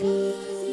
in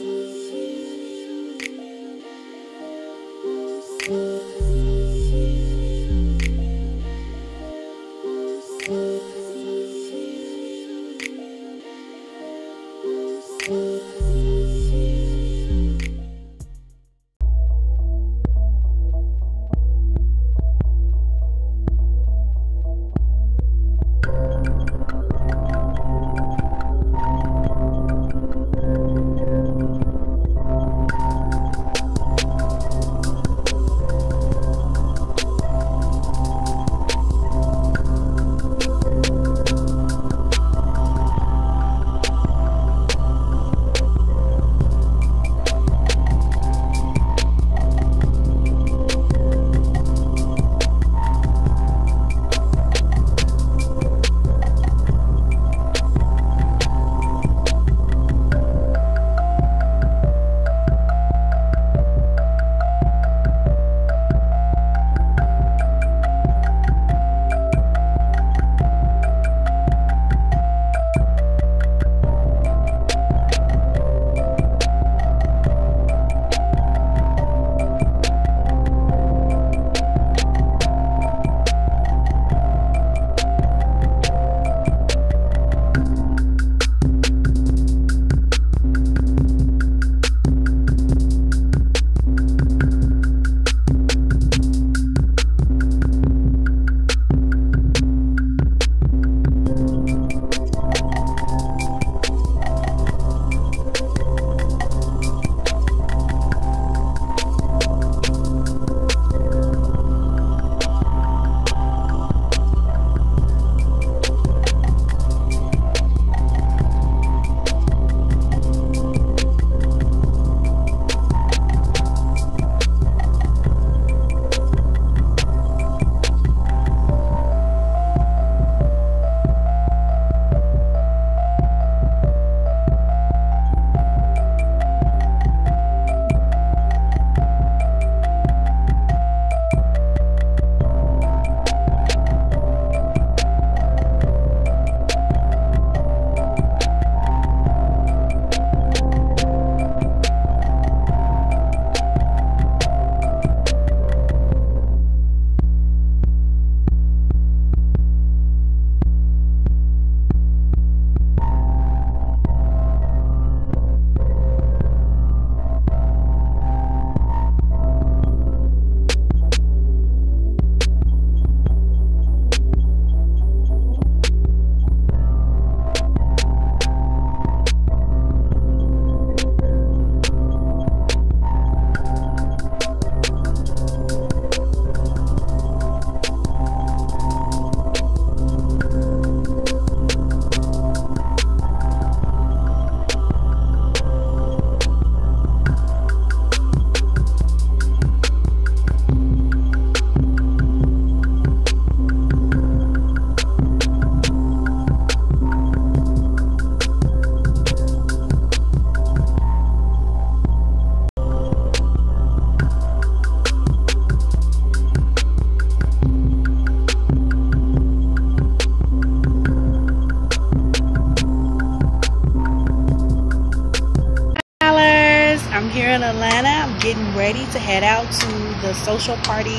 Atlanta. I'm getting ready to head out to the social party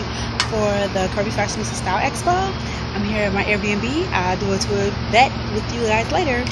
for the Curvy Fashionista Style Expo. I'm here at my Airbnb. I'll do a tour that with you guys later.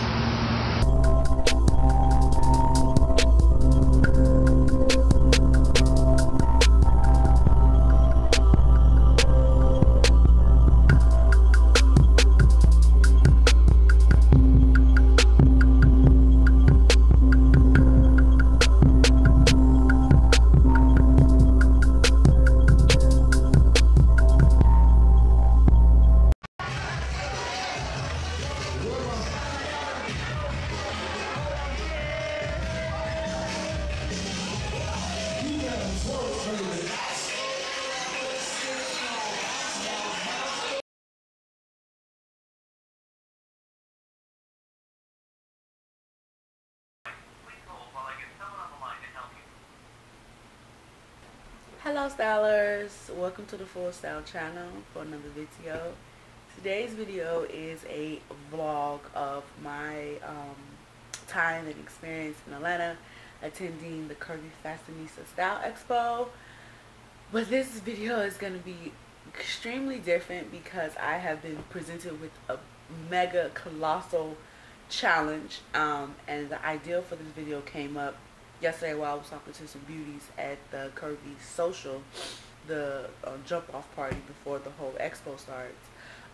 Hello stylers, welcome to the Full Style channel for another video. Today's video is a vlog of my um, time and experience in Atlanta attending the Curvy Fashionista Style Expo. But this video is going to be extremely different because I have been presented with a mega colossal challenge um, and the idea for this video came up yesterday while I was talking to some beauties at the Curvy Social, the uh, jump off party before the whole expo starts.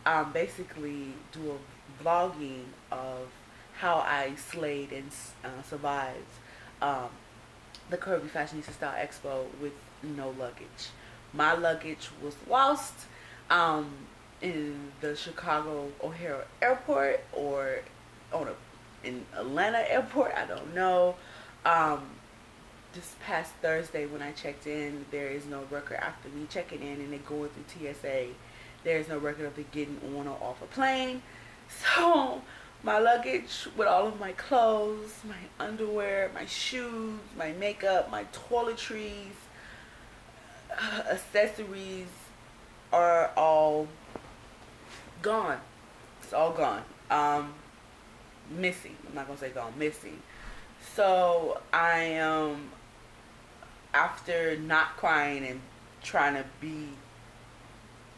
Um, basically do a vlogging of how I slayed and uh, survived um, the Curvy Fashionista Style Expo with no luggage. My luggage was lost um, in the Chicago O'Hare Airport or on a in Atlanta Airport. I don't know. Um, this past Thursday when I checked in, there is no record after me checking in and then going through TSA. There is no record of it getting on or off a plane. So my luggage with all of my clothes, my underwear, my shoes, my makeup, my toiletries, accessories are all gone. It's all gone. Um, missing. I'm not gonna say gone. Missing. So I am after not crying and trying to be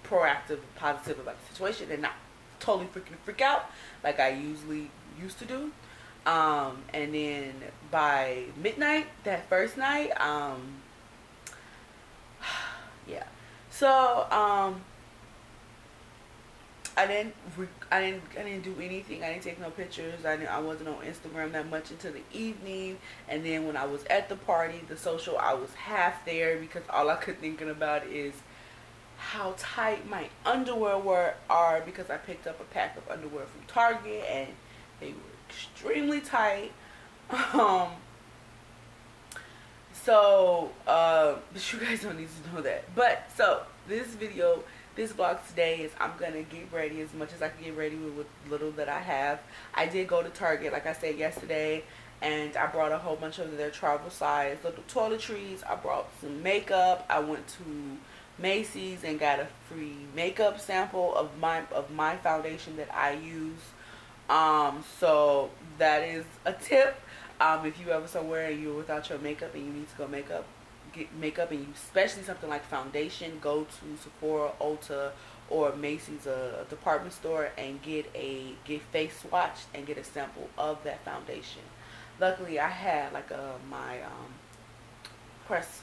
proactive, and positive about the situation, and not totally freaking freak out like I usually used to do. Um, and then by midnight, that first night, um, yeah. So, um, I didn't, I didn't, I didn't do anything. I didn't take no pictures. I didn't, I wasn't on Instagram that much until the evening. And then when I was at the party, the social, I was half there because all I could thinking about is how tight my underwear were are because I picked up a pack of underwear from Target and they were extremely tight. Um, so, uh, but you guys don't need to know that. But so this video this vlog today is I'm gonna get ready as much as I can get ready with, little that I have. I did go to Target like I said yesterday and I brought a whole bunch of their travel size little toiletries. I brought some makeup. I went to Macy's and got a free makeup sample of my of my foundation that I use. Um, so that is a tip. Um, if you ever somewhere and you're without your makeup and you need to go makeup, get makeup and you especially something like foundation go to Sephora Ulta or Macy's a department store and get a get face swatched and get a sample of that foundation. Luckily I had like a uh, my um, press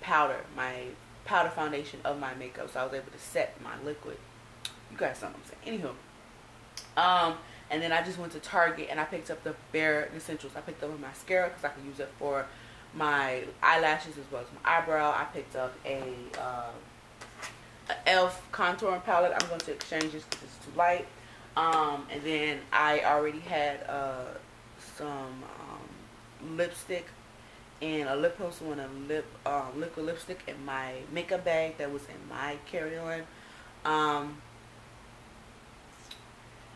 powder my powder foundation of my makeup so I was able to set my liquid. You guys know what I'm saying. Anywho um and then I just went to Target and I picked up the Bare Essentials. I picked up a mascara because I could use it for my eyelashes as well as my eyebrow. I picked up a, uh, a e.l.f. contouring palette. I'm going to exchange this because it's too light. Um, and then I already had uh, some um, lipstick and a lip pencil and a lip um, liquid lipstick in my makeup bag that was in my carry-on. Um,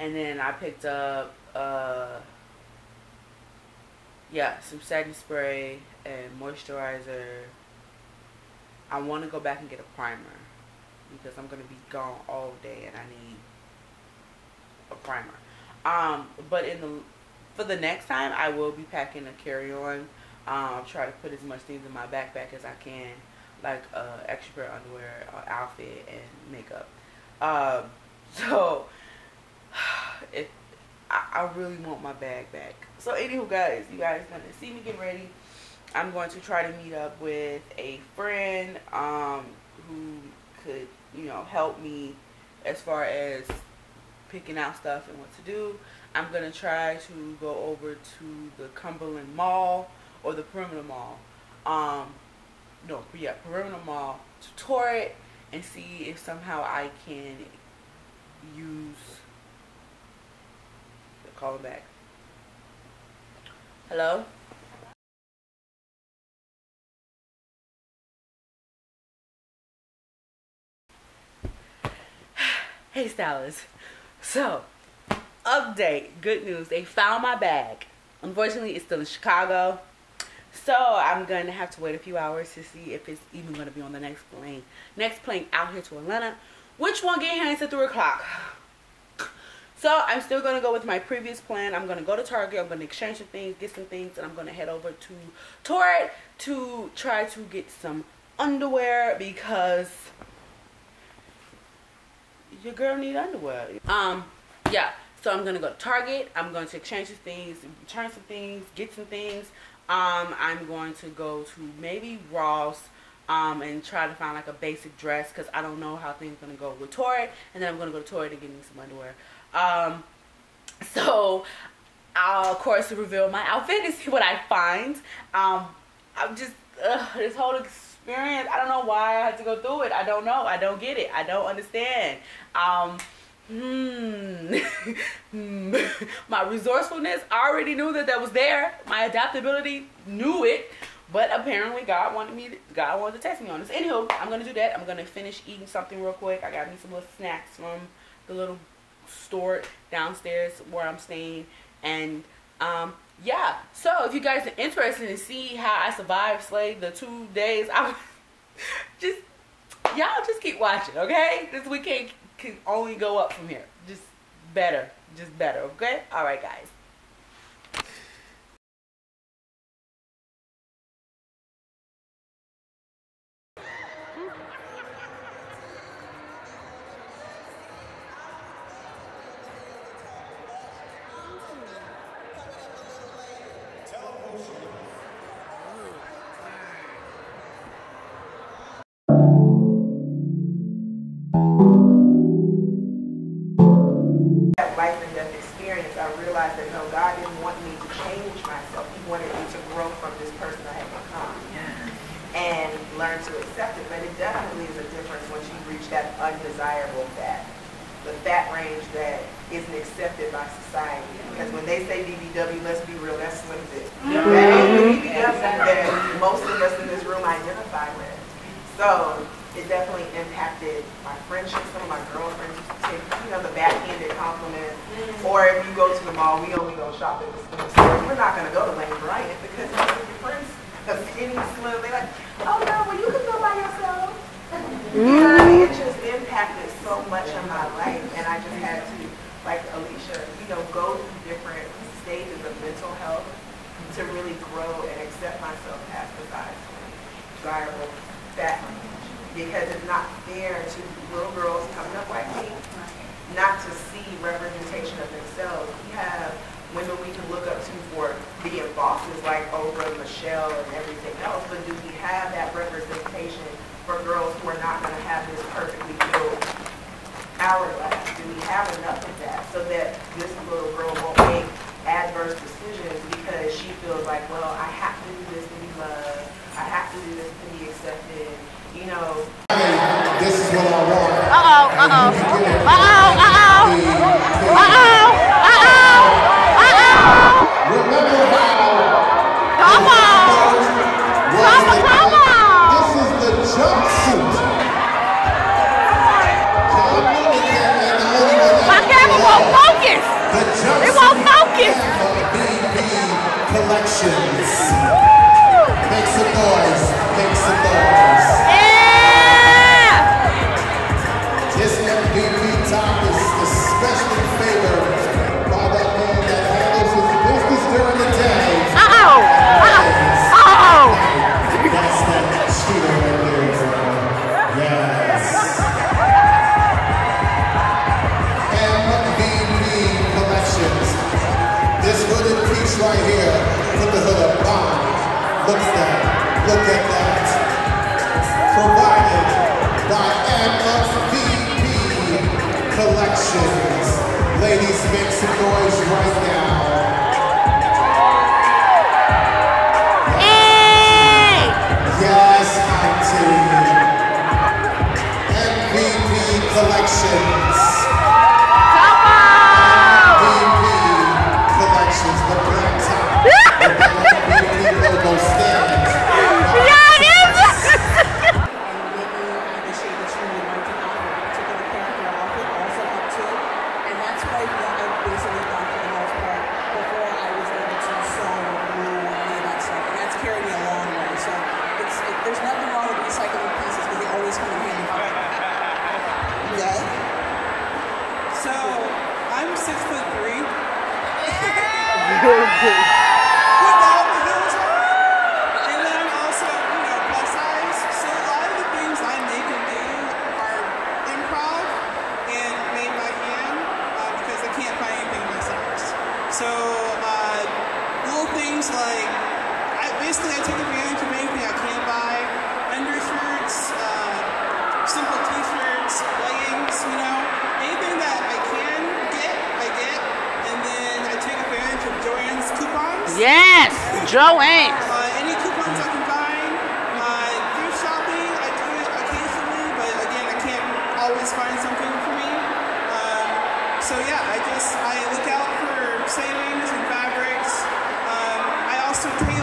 and then I picked up uh, yeah, some setting spray and moisturizer. I want to go back and get a primer because I'm going to be gone all day and I need a primer. Um, but in the for the next time, I will be packing a carry-on. Um, try to put as much things in my backpack as I can, like uh, extra pair of underwear, uh, outfit, and makeup. Um, so if I, I really want my bag back. So anywho guys, you guys gonna see me get ready. I'm going to try to meet up with a friend um, who could, you know, help me as far as picking out stuff and what to do. I'm going to try to go over to the Cumberland Mall or the Perimeter Mall. Um, no, yeah, Perimeter Mall to tour it and see if somehow I can use call back. Hello? hey stylist. So, update, good news. They found my bag. Unfortunately, it's still in Chicago. So I'm going to have to wait a few hours to see if it's even going to be on the next plane. Next plane out here to Atlanta. Which one get here until 3 o'clock? So I'm still gonna go with my previous plan. I'm gonna go to Target. I'm gonna exchange some things, get some things, and I'm gonna head over to Torrid to try to get some underwear because your girl need underwear. Um, yeah. So I'm gonna go to Target. I'm going to exchange some things, return some things, get some things. Um, I'm going to go to maybe Ross um, and try to find like a basic dress because I don't know how things are gonna go with Torrid, and then I'm gonna go to Torrid to get me some underwear. Um, so I'll of course reveal my outfit and see what I find. Um, I'm just ugh, this whole experience. I don't know why I had to go through it. I don't know. I don't get it. I don't understand. Um, hmm. my resourcefulness I already knew that that was there. My adaptability knew it. But apparently God wanted me, to, God wanted to test me on this. Anywho, I'm going to do that. I'm going to finish eating something real quick. I got me some little snacks from the little store downstairs where I'm staying. And um, yeah, so if you guys are interested in see how I survived Slay the two days, I just, y'all just keep watching, okay? This weekend can only go up from here. Just better, just better, okay? All right, guys. Life and death experience, I realized that no, God didn't want me to change myself. He wanted me to grow from this person I had become and learn to accept it. But it definitely is a difference once you reach that undesirable fat, the fat range that isn't accepted by society. Because when they say BBW, let's be real, that's slim fit. That ain't the mm-hmm. BBW that most of us in this room identify with. So it definitely impacted my friendships. Some of my girlfriends used to take, you know, the backhanded compliment. Or if you go to the mall, we only go shop at the store. We're not going to go to Lane Bryant because most of your friends are skinny, slim. They're like, oh no, well you can go by yourself. You know what I mean? It just impacted so much of my life. And I just had to, like Alicia, you know, go through different stages of mental health to really grow and accept myself as the size desirable fat because it's not fair to little girls coming up like me not to see representation of themselves. We have women we can look up to for being bosses like Oprah, Michelle, and everything else, but do we have that representation for girls who are not going to have this perfectly built hourglass? Do we have enough of that so that this little girl won't make adverse decisions because she feels like, well, I have to do this to be loved, I have to do this to be accepted, you know. This is what I want. Uh-oh, uh-oh. Uh-oh, uh-oh. So yeah, I just I look out for savings and fabrics. Um, I also tailor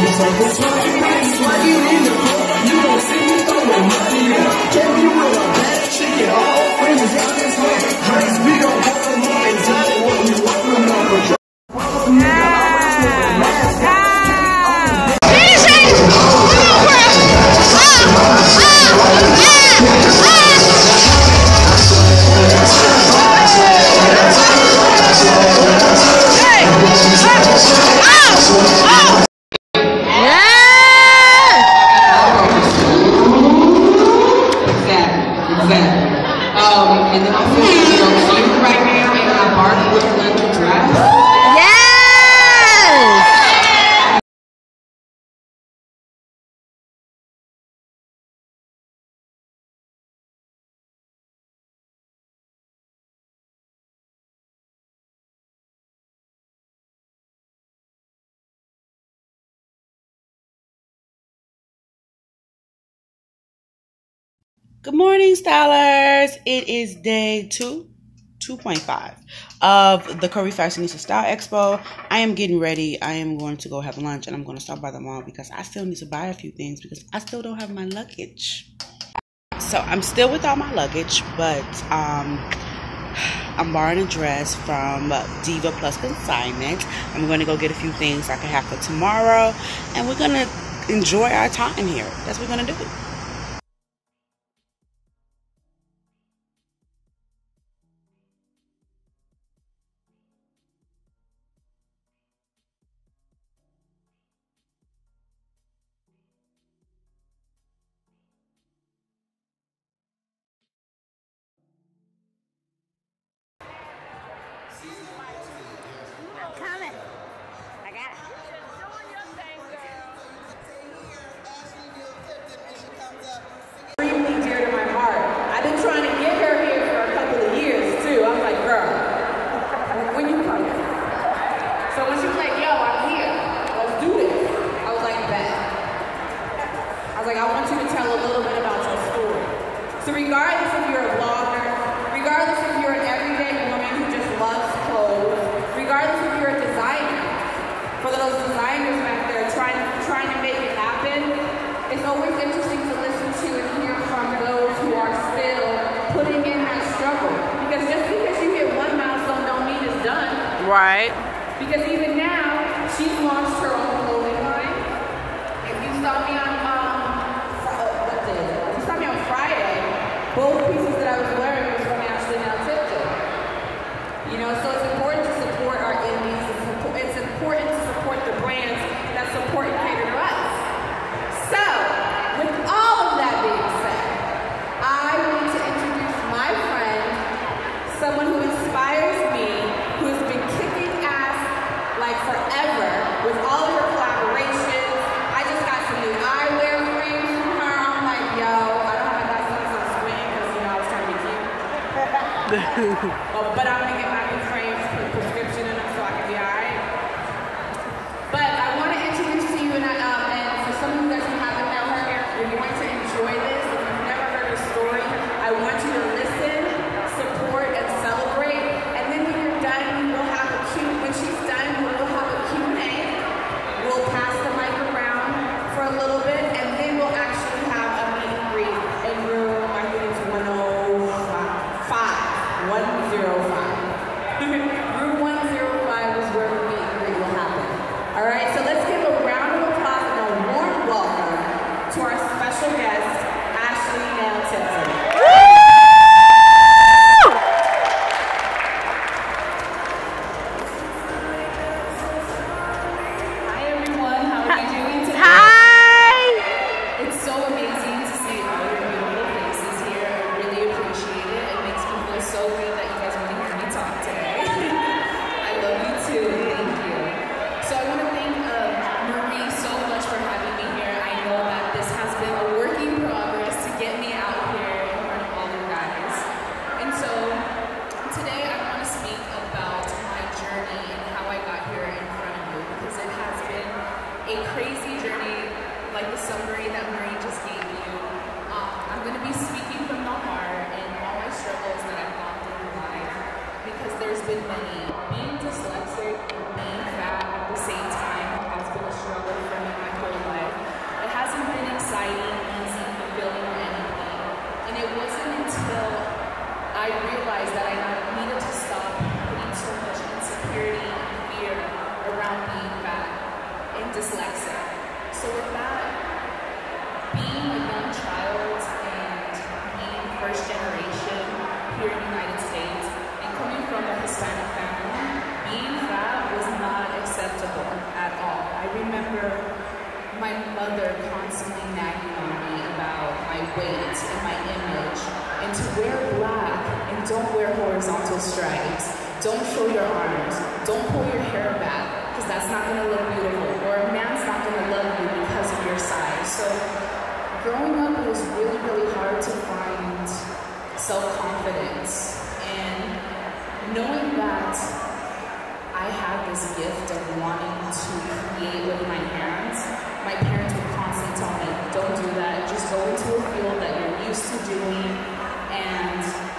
Exactly, Good morning, stylers. It is day two, 2.5 of the Curvy Fashionista Style Expo. I am getting ready. I am going to go have lunch and I'm going to stop by the mall because I still need to buy a few things because I still don't have my luggage. So I'm still without my luggage, but um, I'm borrowing a dress from Diva Plus Consignment. I'm going to go get a few things I can have for tomorrow and we're going to enjoy our time here. That's what we're going to do. So regardless of you're oh, but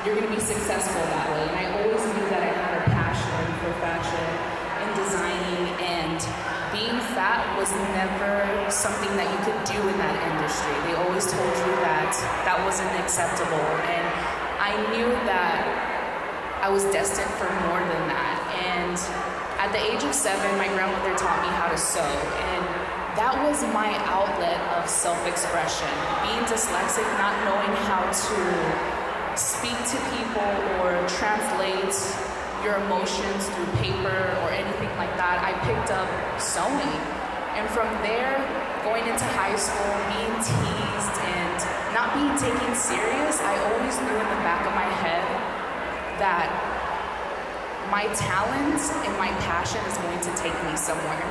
you're going to be successful that way. And I always knew that I had a passion for fashion and designing, and being fat was never something that you could do in that industry. They always told you that that wasn't acceptable, and I knew that I was destined for more than that. And at the age of seven, my grandmother taught me how to sew, and that was my outlet of self expression. Being dyslexic, not knowing how to speak to people or translate your emotions through paper or anything like that, I picked up sewing. And from there, going into high school, being teased and not being taken serious, I always knew in the back of my head that my talent and my passion is going to take me somewhere.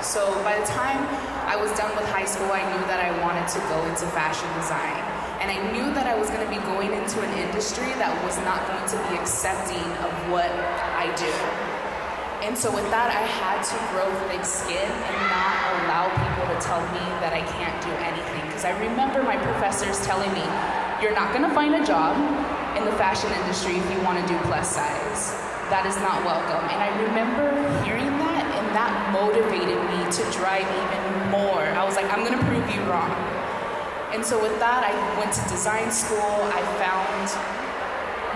So by the time I was done with high school, I knew that I wanted to go into fashion design. And I knew that I was going to be going into an industry that was not going to be accepting of what I do. And so with that, I had to grow thick skin and not allow people to tell me that I can't do anything. Because I remember my professors telling me, you're not going to find a job in the fashion industry if you want to do plus size. That is not welcome. And I remember hearing that, and that motivated me to drive even more. I was like, I'm going to prove you wrong. And so with that, I went to design school. I found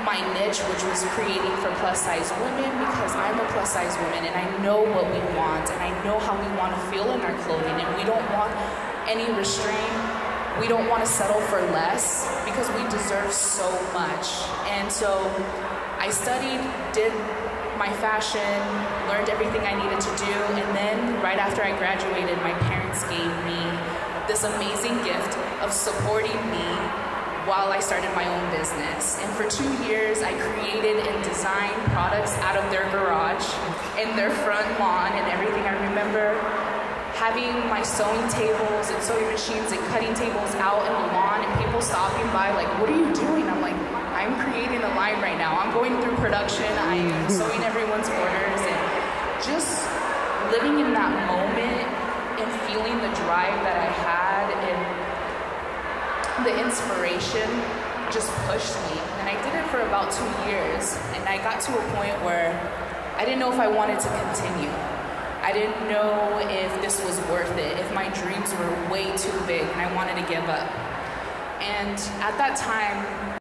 my niche, which was creating for plus size women, because I'm a plus size woman and I know what we want and I know how we want to feel in our clothing and we don't want any restraint. We don't want to settle for less because we deserve so much. And so I studied, did my fashion, learned everything I needed to do, and then right after I graduated, my parents gave me this amazing gift of supporting me while I started my own business. And for two years, I created and designed products out of their garage, in their front lawn, and everything. I remember having my sewing tables and sewing machines and cutting tables out in the lawn, and people stopping by, like, What are you doing? I'm like, I'm creating a line right now. I'm going through production, I am sewing everyone's orders, and just living in that moment and feeling the drive that I had and the inspiration just pushed me. And I did it for about two years. And I got to a point where I didn't know if I wanted to continue. I didn't know if this was worth it, if my dreams were way too big and I wanted to give up. And at that time,